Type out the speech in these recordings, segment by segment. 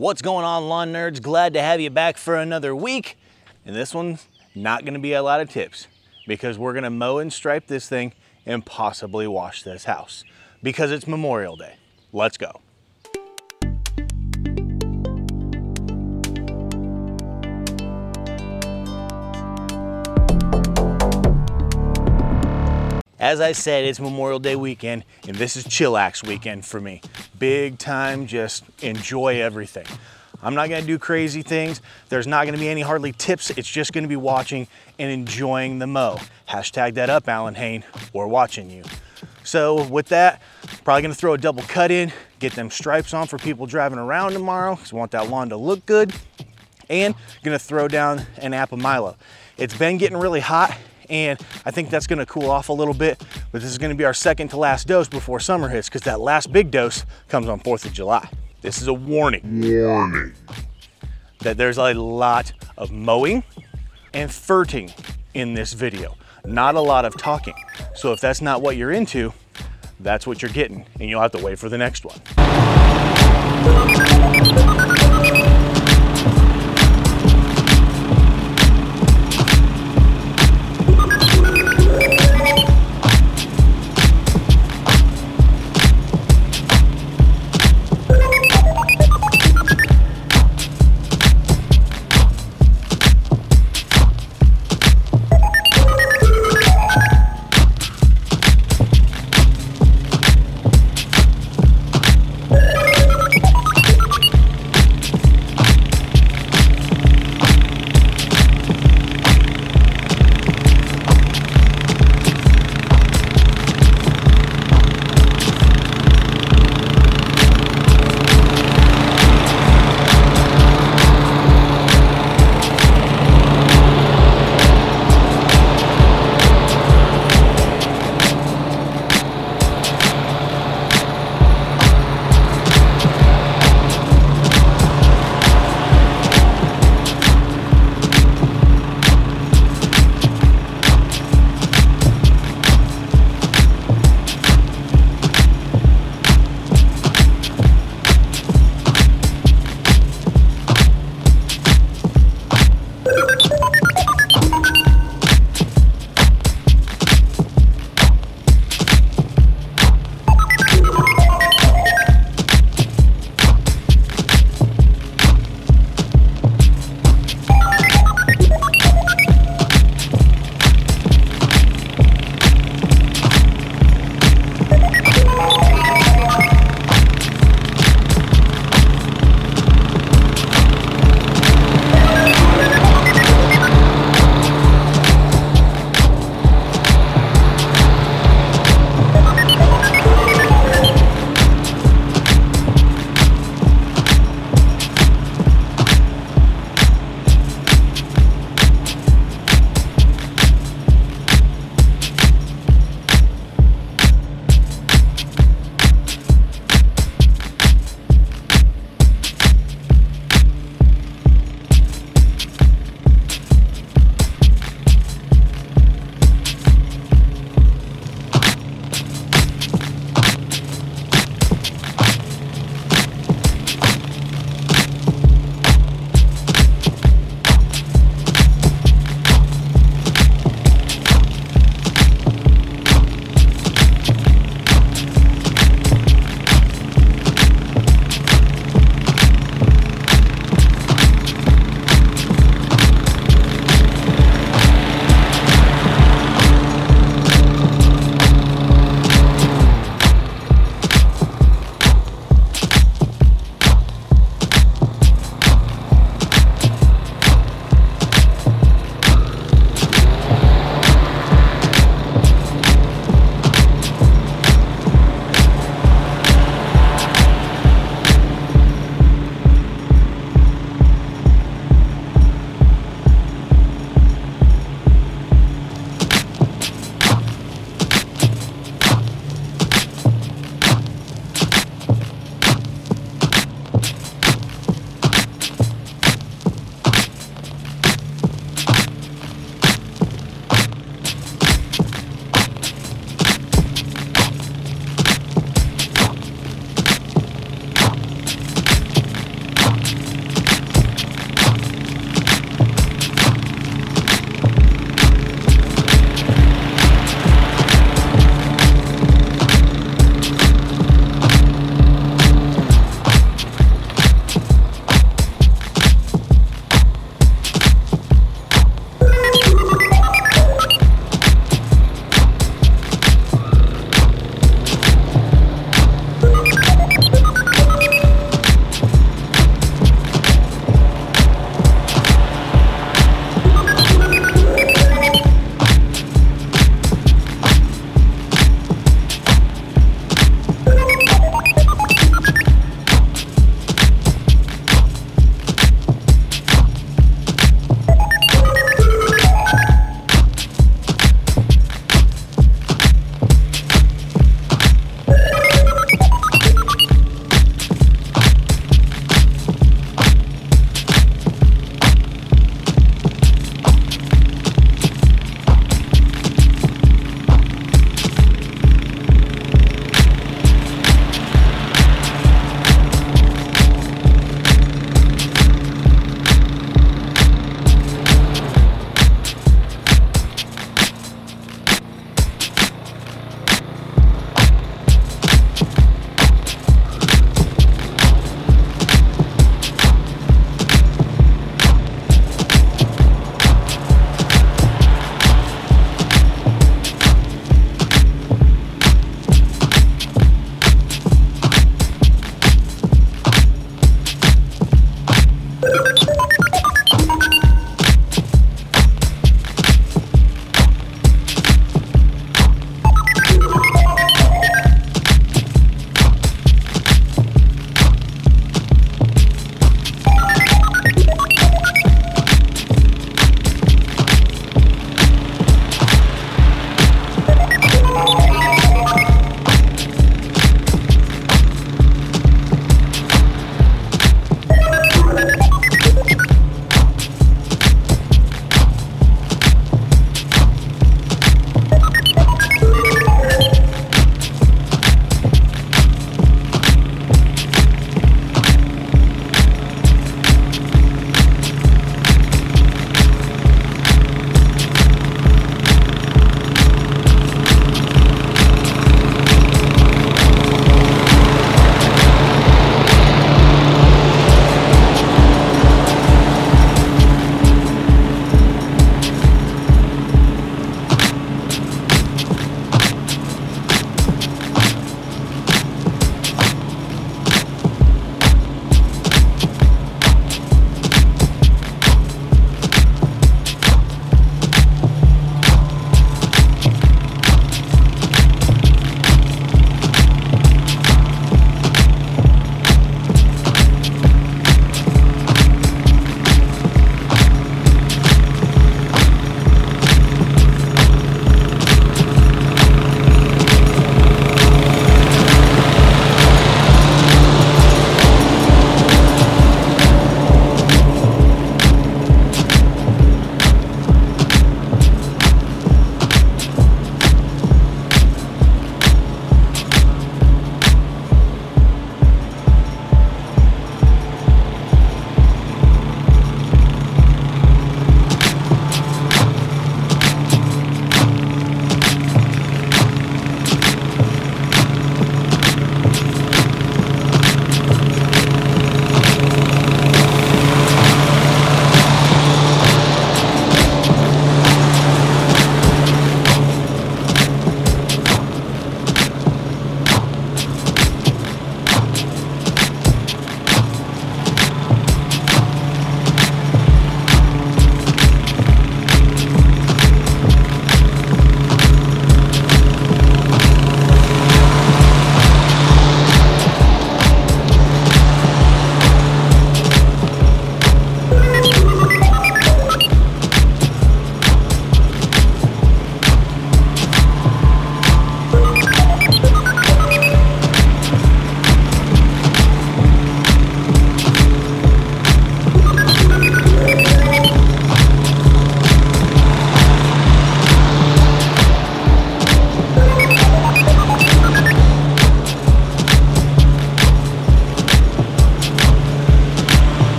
What's going on, lawn nerds? Glad to have you back for another week. And this one's not gonna be a lot of tips because we're gonna mow and stripe this thing and possibly wash this house because it's Memorial Day. Let's go. As I said, it's Memorial Day weekend, and this is chillax weekend for me. Big time, just enjoy everything. I'm not gonna do crazy things. There's not gonna be any hardly tips. It's just gonna be watching and enjoying the mow. Hashtag that up, Allyn Hane. We're watching you. So with that, probably gonna throw a double cut in, get them stripes on for people driving around tomorrow, because want that lawn to look good. And gonna throw down an apple Milo. It's been getting really hot and I think that's gonna cool off a little bit, but this is gonna be our second to last dose before summer hits because that last big dose comes on 4th of July. This is a warning. Warning. That there's a lot of mowing and ferting in this video. Not a lot of talking. So if that's not what you're into, that's what you're getting and you'll have to wait for the next one.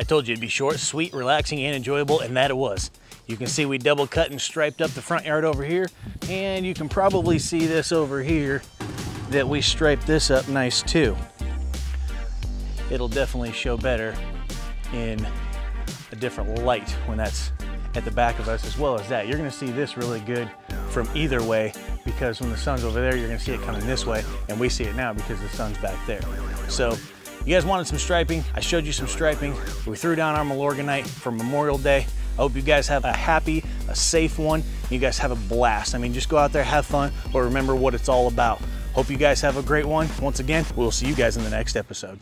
I told you it'd be short, sweet, relaxing, and enjoyable, and that it was. You can see we double cut and striped up the front yard over here, and you can probably see this over here that we striped this up nice too. It'll definitely show better in a different light when that's at the back of us as well as that. You're gonna see this really good from either way because when the sun's over there, you're gonna see it coming this way and we see it now because the sun's back there. So you guys wanted some striping. I showed you some striping. We threw down our Milorganite for Memorial Day. I hope you guys have a happy, a safe one. You guys have a blast. I mean, just go out there, have fun, but remember what it's all about. Hope you guys have a great one. Once again, we'll see you guys in the next episode.